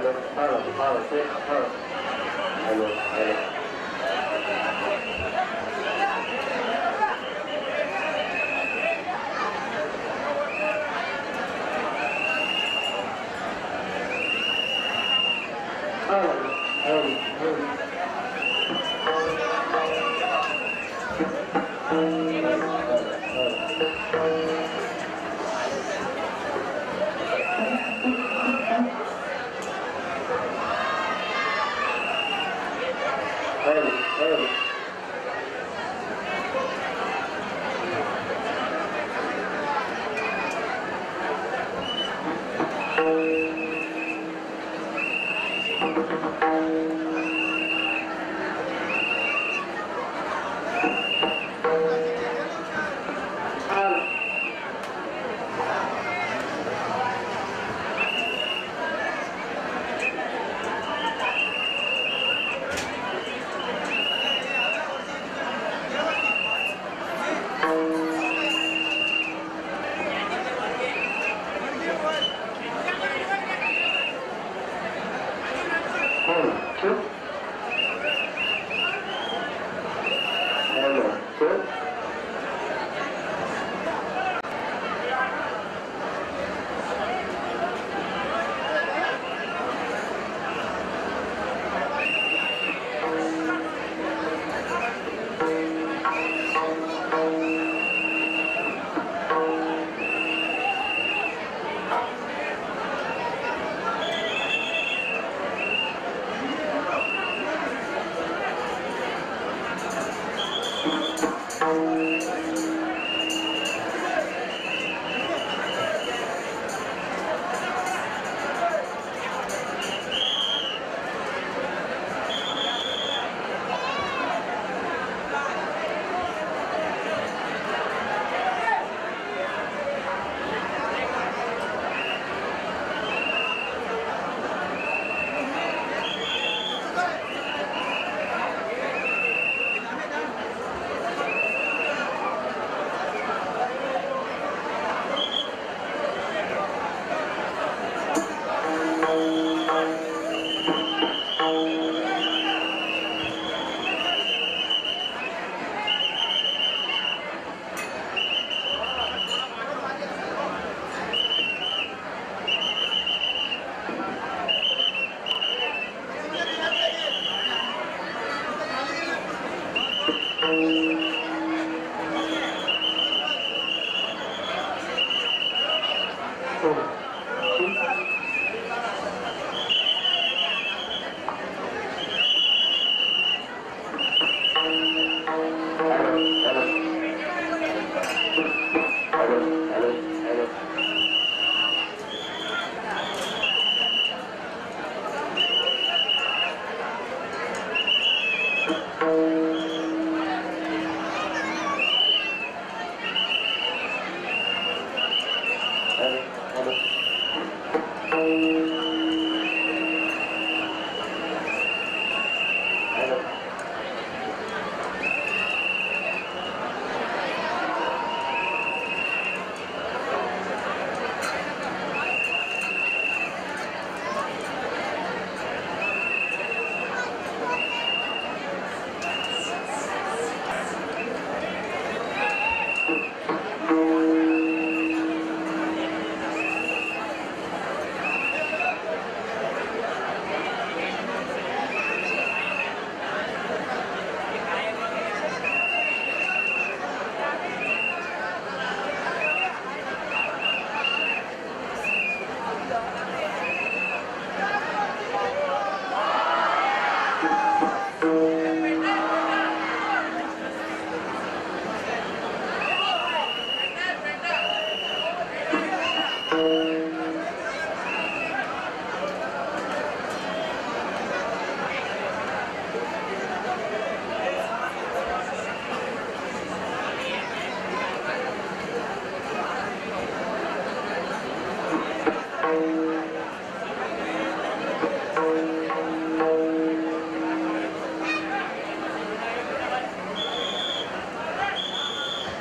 Hello, hello, hello, 还有呢还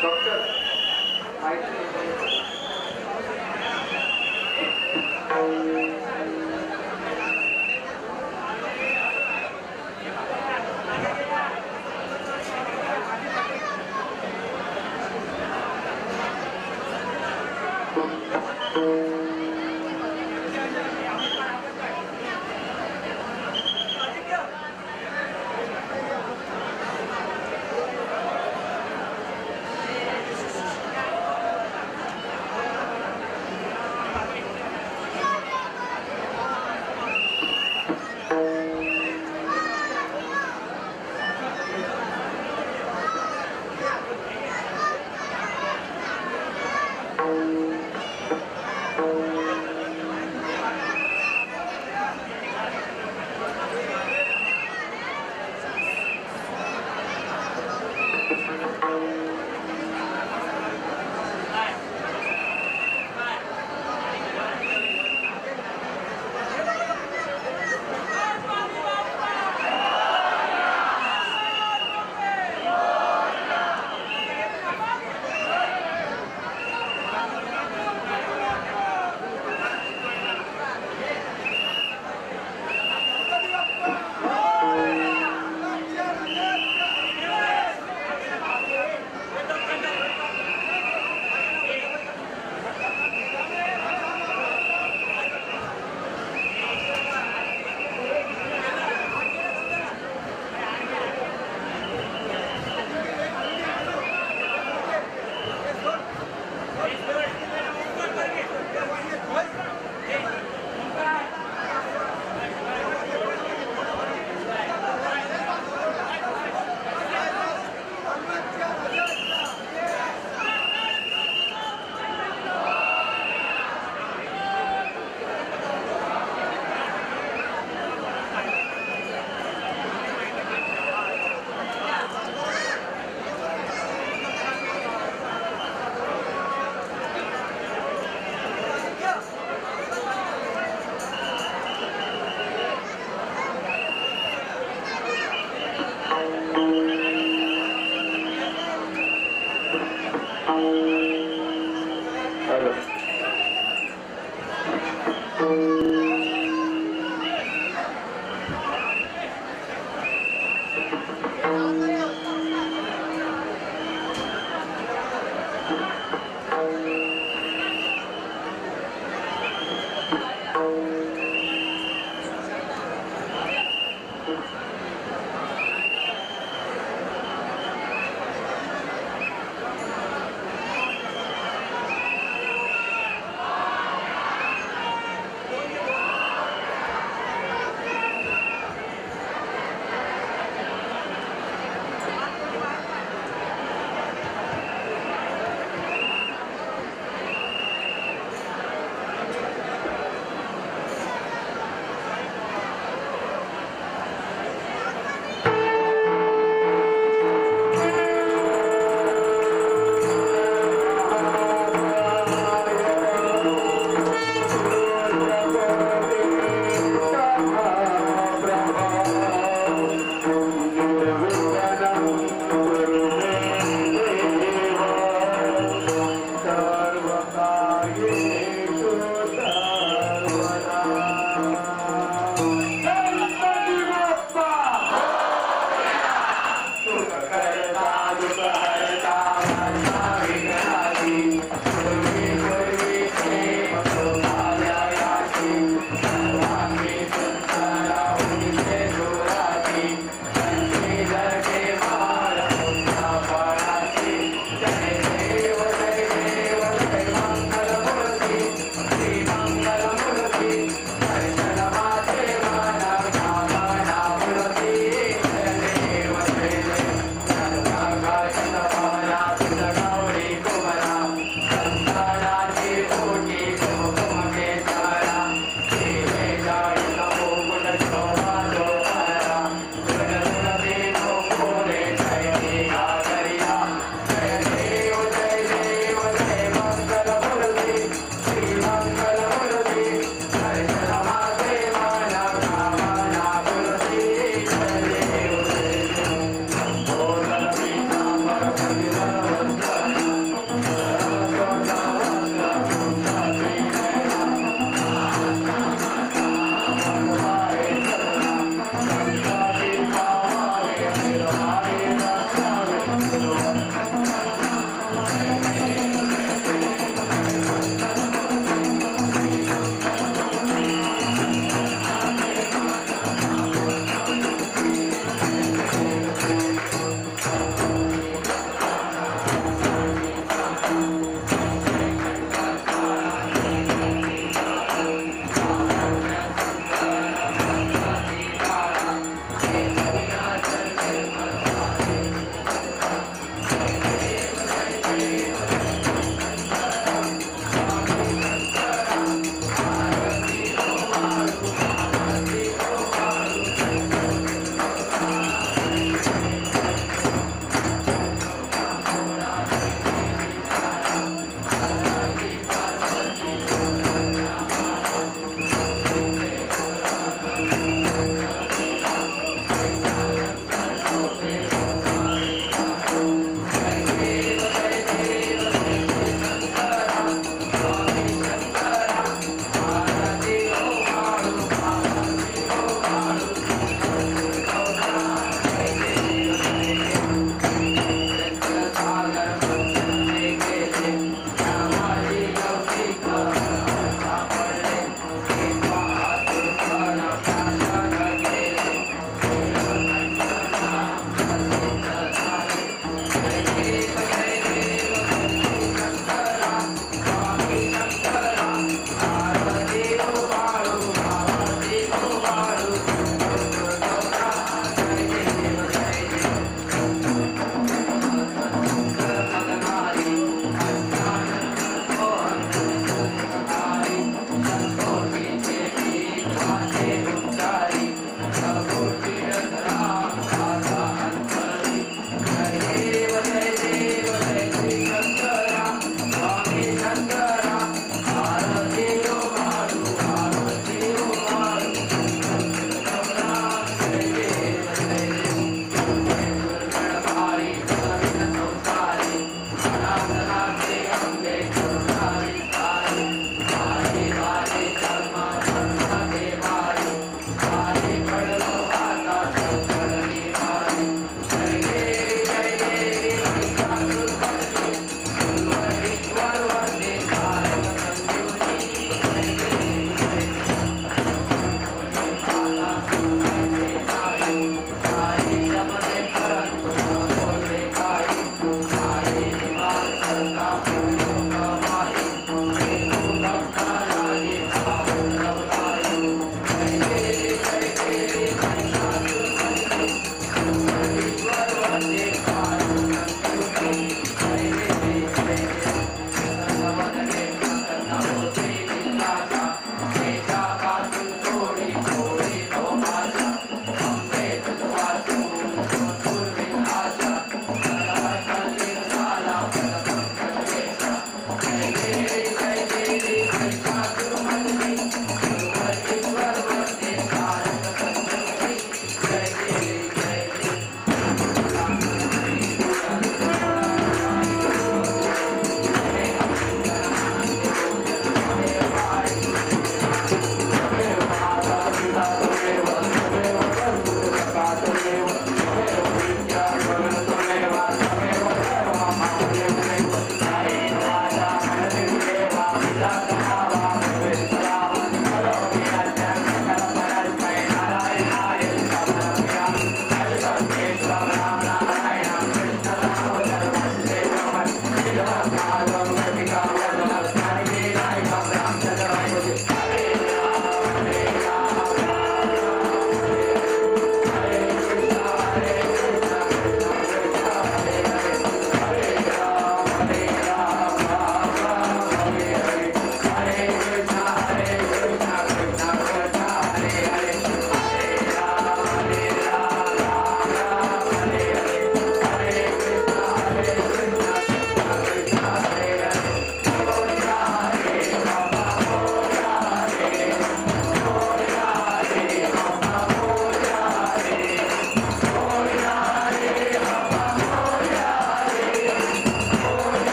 Doctor, I